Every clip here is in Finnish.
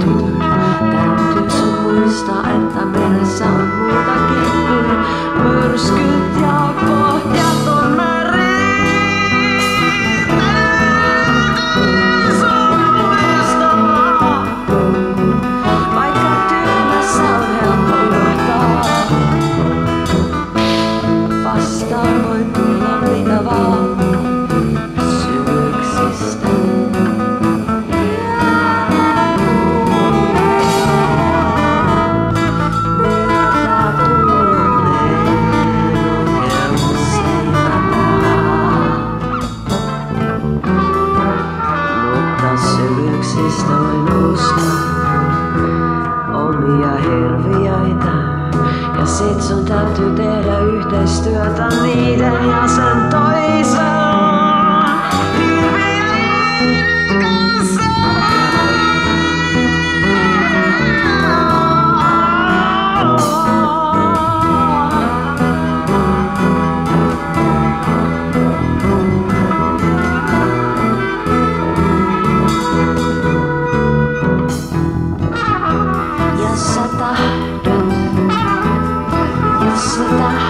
to the Ja sit sun täytyy tehdä yhteistyötä niiden ja sen toisen.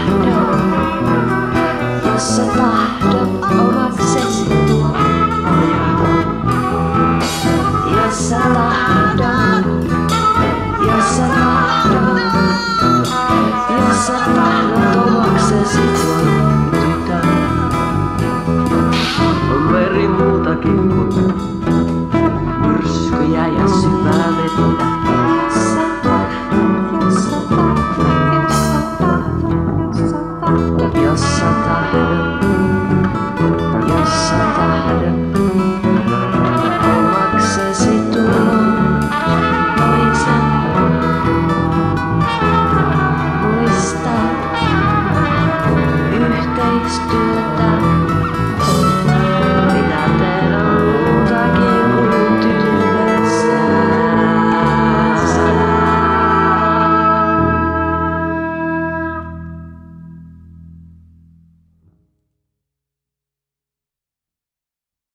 Sä tahdot, jos sä tahdot omaksesi tuo. Jos sä tahdot, jos sä tahdot, omaksesi. On meri muutakin Yes, I got it.